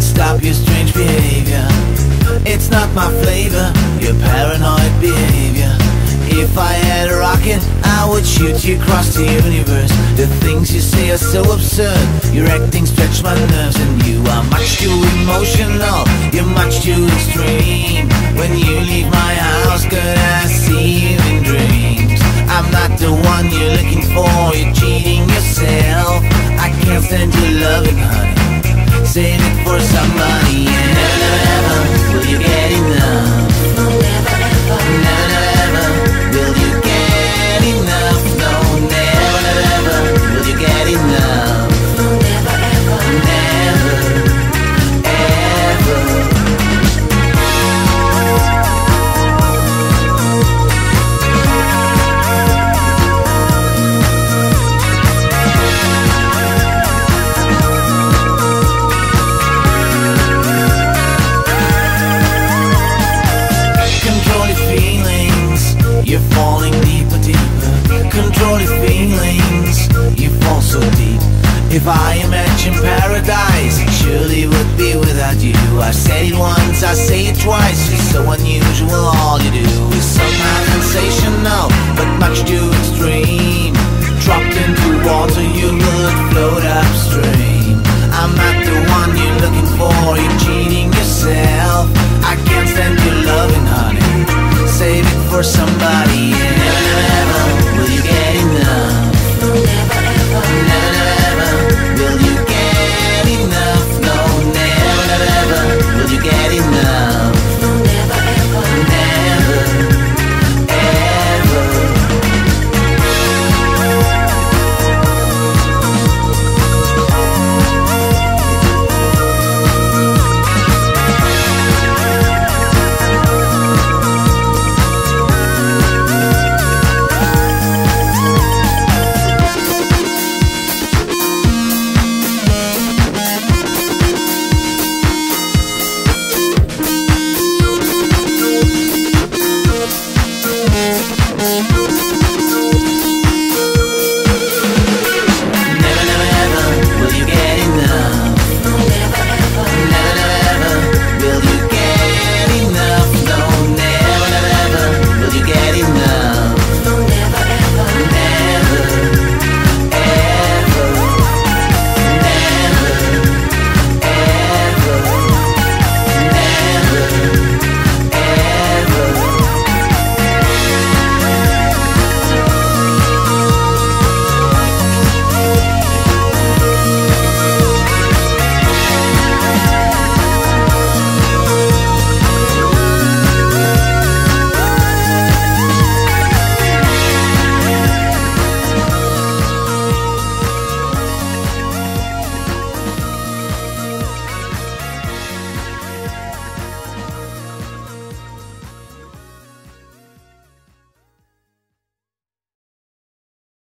stop your strange behavior. It's not my flavor, your paranoid behavior. If I had a rocket, I would shoot you across the universe. The things you say are so absurd. Your acting stretch my nerves, and you are much too emotional. You're much too extreme. For somebody. And never, never, ever will you get enough. Never, never, ever If I imagine paradise, it surely would be without you. I said it once, I say it twice. It's so unusual,